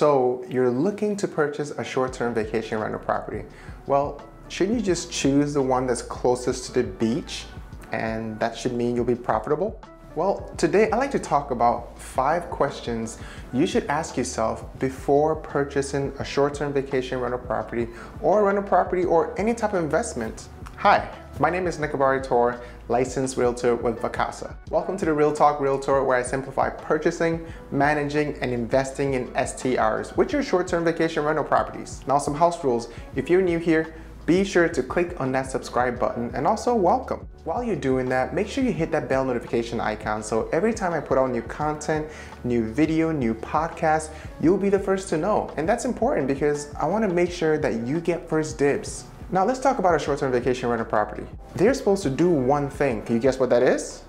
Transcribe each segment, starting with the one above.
So you're looking to purchase a short-term vacation rental property. Well, shouldn't you just choose the one that's closest to the beach and that should mean you'll be profitable? Well, today I'd like to talk about five questions you should ask yourself before purchasing a short-term vacation rental property or rental property or any type of investment. Hi, my name is Nekabari Tor, licensed realtor with Vacasa. Welcome to the Real Talk Real Tor where I simplify purchasing, managing, and investing in STRs, which are short-term vacation rental properties. Now some house rules. If you're new here, be sure to click on that subscribe button and also welcome. While you're doing that, make sure you hit that bell notification icon so every time I put out new content, new video, new podcast, you'll be the first to know. And that's important because I wanna make sure that you get first dibs. Now let's talk about a short-term vacation rental property. They're supposed to do one thing. Can you guess what that is?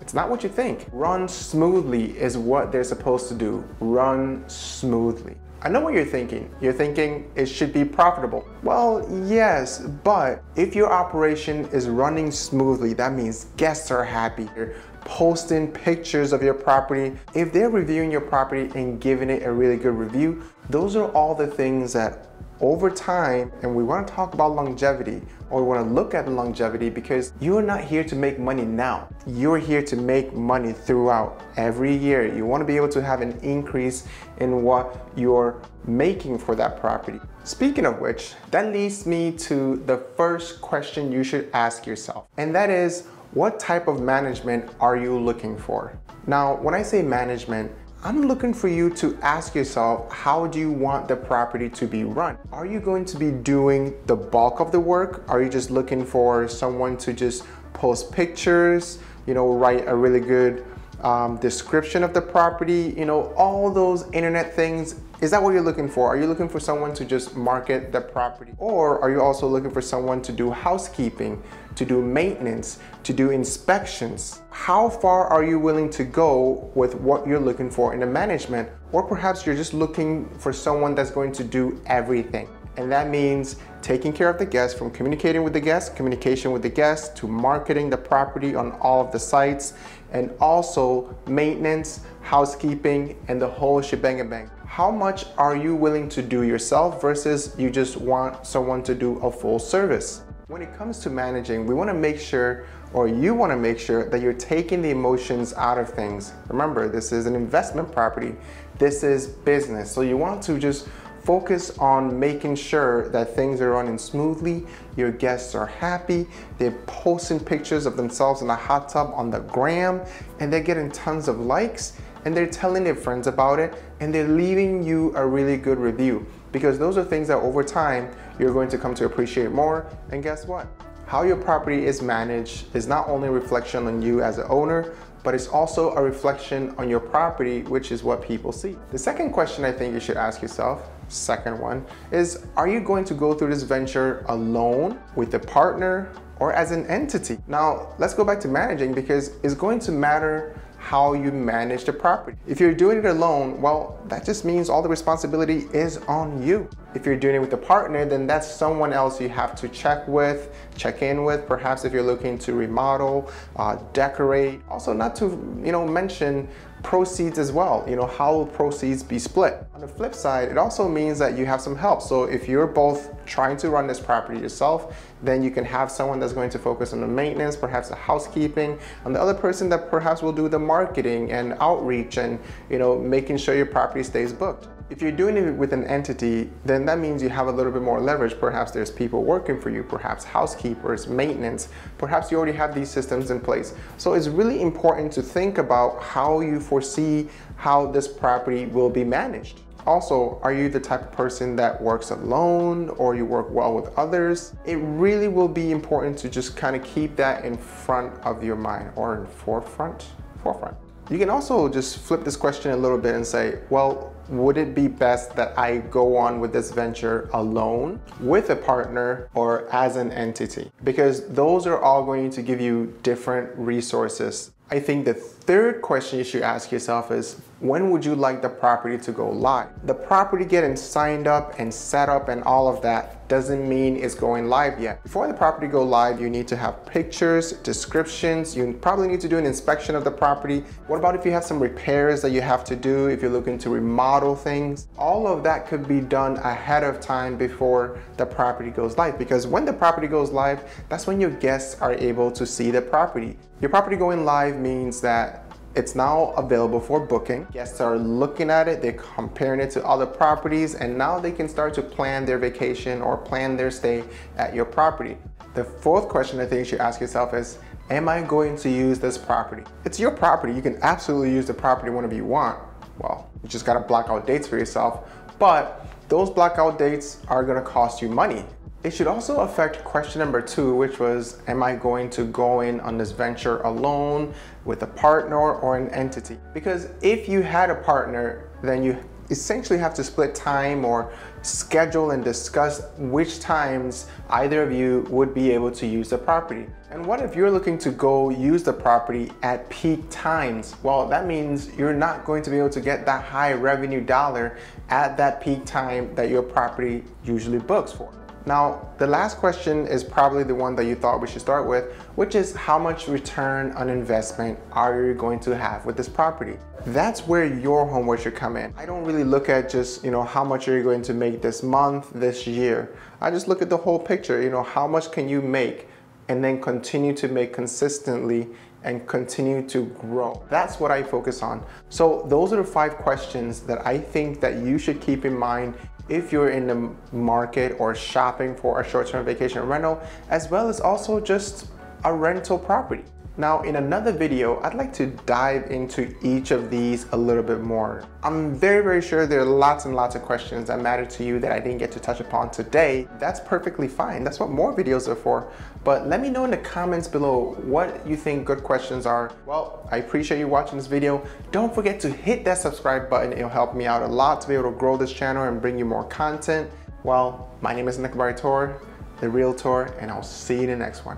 It's not what you think. Run smoothly is what they're supposed to do. Run smoothly. I know what you're thinking. You're thinking it should be profitable. Well, yes, but if your operation is running smoothly, that means guests are happy. You're posting pictures of your property. If they're reviewing your property and giving it a really good review, those are all the things that over time, and we want to talk about longevity, or we want to look at the longevity because you're not here to make money now. You're here to make money throughout every year. You want to be able to have an increase in what you're making for that property. Speaking of which, that leads me to the first question you should ask yourself, and that is, what type of management are you looking for? Now, when I say management, I'm looking for you to ask yourself, how do you want the property to be run? Are you going to be doing the bulk of the work? Are you just looking for someone to just post pictures, you know, write a really good um, description of the property, you know, all those internet things. Is that what you're looking for? Are you looking for someone to just market the property? Or are you also looking for someone to do housekeeping, to do maintenance, to do inspections? How far are you willing to go with what you're looking for in the management? Or perhaps you're just looking for someone that's going to do everything. And that means taking care of the guests from communicating with the guests, communication with the guests, to marketing the property on all of the sites, and also maintenance, housekeeping, and the whole shebang bang. How much are you willing to do yourself versus you just want someone to do a full service? When it comes to managing, we wanna make sure, or you wanna make sure that you're taking the emotions out of things. Remember, this is an investment property. This is business. So you want to just Focus on making sure that things are running smoothly, your guests are happy, they're posting pictures of themselves in a hot tub on the gram, and they're getting tons of likes, and they're telling their friends about it, and they're leaving you a really good review. Because those are things that over time, you're going to come to appreciate more, and guess what? How your property is managed is not only a reflection on you as an owner, but it's also a reflection on your property, which is what people see. The second question I think you should ask yourself Second one is, are you going to go through this venture alone, with a partner, or as an entity? Now, let's go back to managing because it's going to matter how you manage the property. If you're doing it alone, well, that just means all the responsibility is on you. If you're doing it with a partner, then that's someone else you have to check with, check in with, perhaps if you're looking to remodel, uh, decorate. Also not to, you know, mention proceeds as well. You know, how will proceeds be split? On the flip side, it also means that you have some help. So if you're both trying to run this property yourself, then you can have someone that's going to focus on the maintenance, perhaps the housekeeping, and the other person that perhaps will do the marketing and outreach and, you know, making sure your property stays booked. If you're doing it with an entity, then that means you have a little bit more leverage. Perhaps there's people working for you, perhaps housekeepers, maintenance, perhaps you already have these systems in place. So it's really important to think about how you foresee how this property will be managed. Also, are you the type of person that works alone or you work well with others? It really will be important to just kind of keep that in front of your mind or in forefront, forefront. You can also just flip this question a little bit and say, well, would it be best that I go on with this venture alone, with a partner, or as an entity? Because those are all going to give you different resources. I think the third question you should ask yourself is, when would you like the property to go live? The property getting signed up and set up and all of that doesn't mean it's going live yet. Before the property go live, you need to have pictures, descriptions, you probably need to do an inspection of the property. What about if you have some repairs that you have to do, if you're looking to remodel things? All of that could be done ahead of time before the property goes live because when the property goes live, that's when your guests are able to see the property. Your property going live means that it's now available for booking. Guests are looking at it, they're comparing it to other properties, and now they can start to plan their vacation or plan their stay at your property. The fourth question I think you should ask yourself is, am I going to use this property? It's your property. You can absolutely use the property whenever you want. Well, you just gotta block out dates for yourself, but those blackout dates are gonna cost you money. It should also affect question number two, which was, am I going to go in on this venture alone with a partner or an entity? Because if you had a partner, then you essentially have to split time or schedule and discuss which times either of you would be able to use the property. And what if you're looking to go use the property at peak times? Well, that means you're not going to be able to get that high revenue dollar at that peak time that your property usually books for. Now, the last question is probably the one that you thought we should start with, which is how much return on investment are you going to have with this property? That's where your homework should come in. I don't really look at just, you know, how much are you going to make this month, this year. I just look at the whole picture, you know, how much can you make and then continue to make consistently and continue to grow. That's what I focus on. So those are the five questions that I think that you should keep in mind if you're in the market or shopping for a short-term vacation rental, as well as also just a rental property. Now in another video, I'd like to dive into each of these a little bit more. I'm very, very sure there are lots and lots of questions that matter to you that I didn't get to touch upon today. That's perfectly fine. That's what more videos are for. But let me know in the comments below what you think good questions are. Well, I appreciate you watching this video. Don't forget to hit that subscribe button. It'll help me out a lot to be able to grow this channel and bring you more content. Well, my name is Nekabari Tor, the Realtor, and I'll see you in the next one.